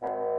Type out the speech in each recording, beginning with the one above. thank you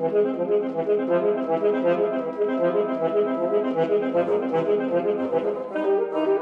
hoc est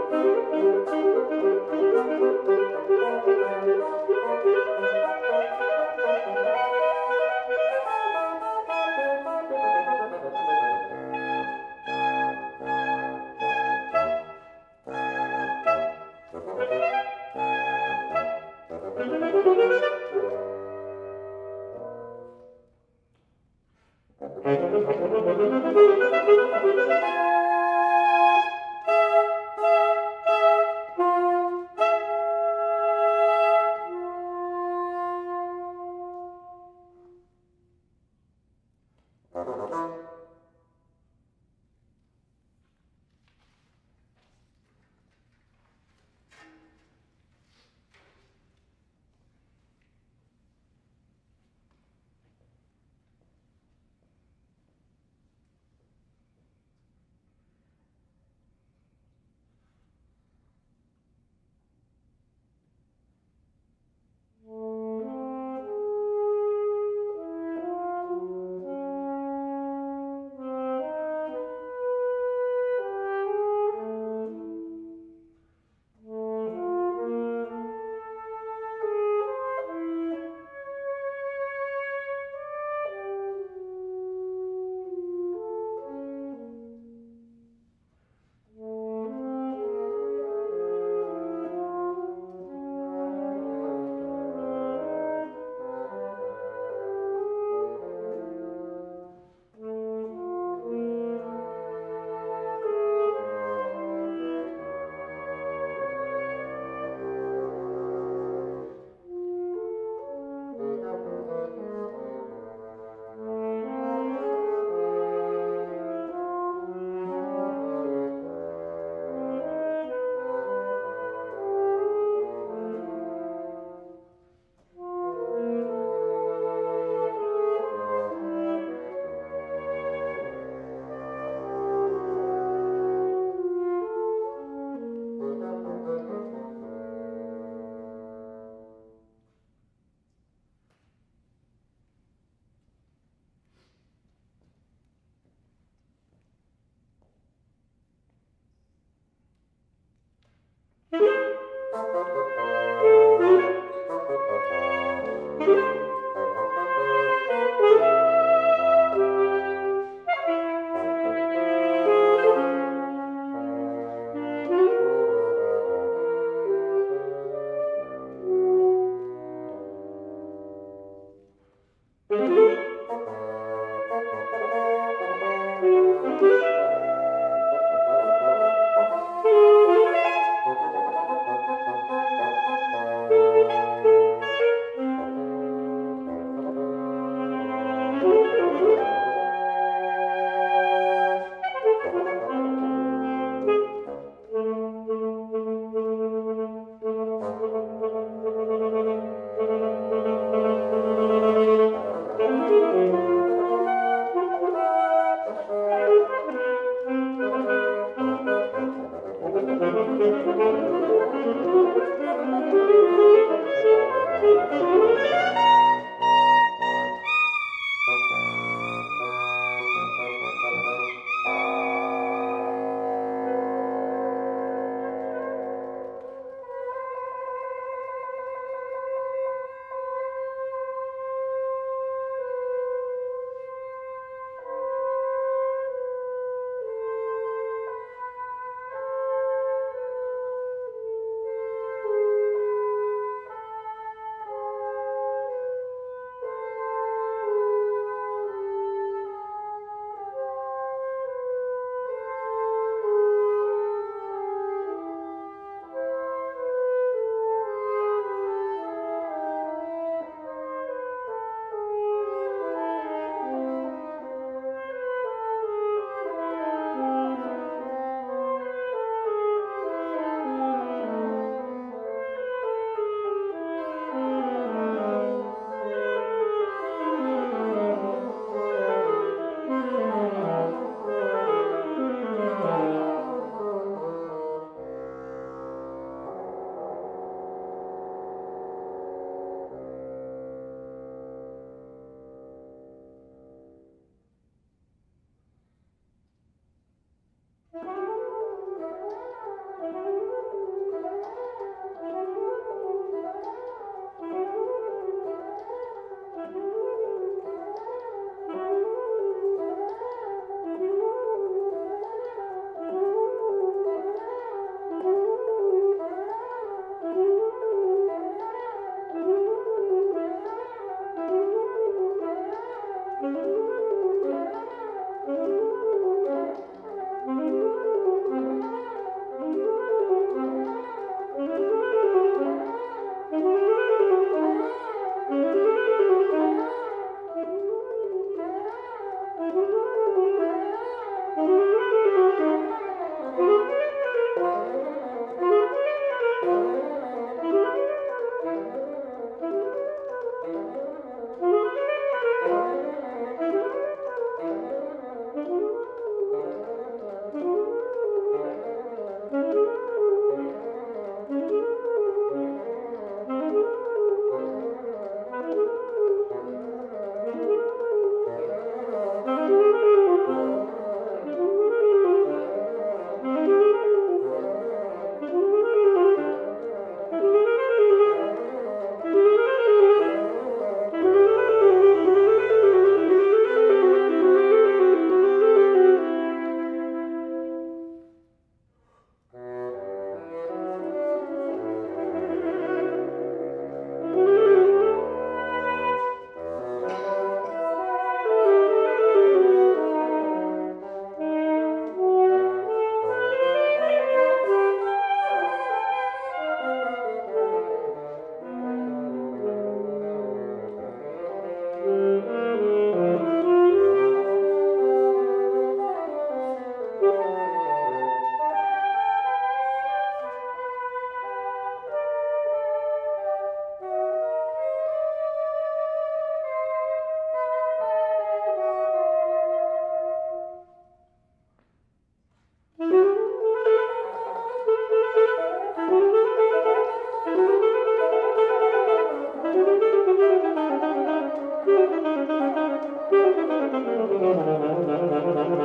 non non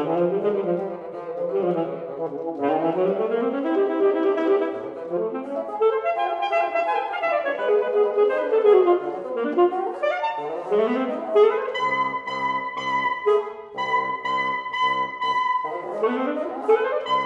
non non